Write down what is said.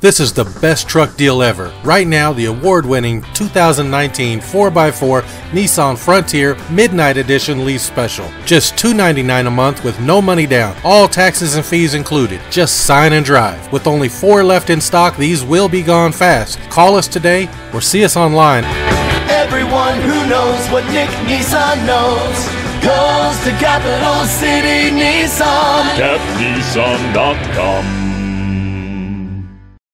This is the best truck deal ever. Right now, the award winning 2019 4x4 Nissan Frontier Midnight Edition lease special. Just $299 a month with no money down, all taxes and fees included. Just sign and drive. With only four left in stock, these will be gone fast. Call us today or see us online. Everyone who knows what Nick Nissan knows goes to Capital City Nissan. CapNissan.com.